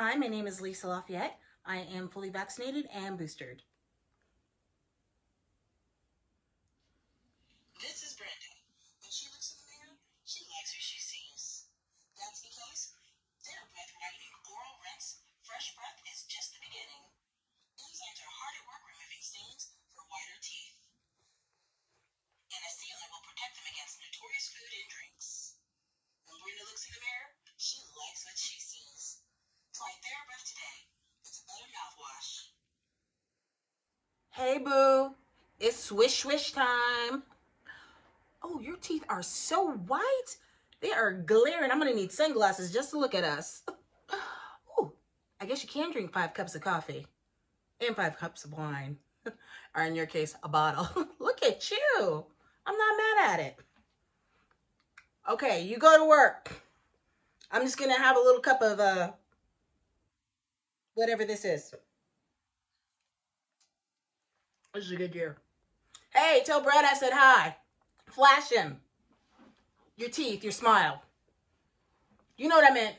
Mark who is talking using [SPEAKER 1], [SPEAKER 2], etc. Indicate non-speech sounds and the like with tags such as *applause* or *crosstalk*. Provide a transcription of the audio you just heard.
[SPEAKER 1] Hi, my name is Lisa Lafayette. I am fully vaccinated and boosted.
[SPEAKER 2] This is Brenda. When she looks in the mirror, she likes who she sees. That's because their breath whitening oral rinse, fresh breath is just the beginning. Enzymes are hard at work removing stains for whiter teeth. And a sealer will protect them against notorious food and drinks. When Brenda looks in the mirror, she likes what she sees. Try TheraBreath today. It's a better mouthwash.
[SPEAKER 1] Hey, boo. It's swish swish time. Oh, your teeth are so white. They are glaring. I'm going to need sunglasses just to look at us. *laughs* Oh, I guess you can drink five cups of coffee and five cups of wine. *laughs* or in your case, a bottle. *laughs* look at you. I'm not mad at it. Okay, you go to work. I'm just going to have a little cup of uh, whatever this is. This is a good year. Hey, tell Brad I said hi. Flash him. Your teeth, your smile. You know what I meant.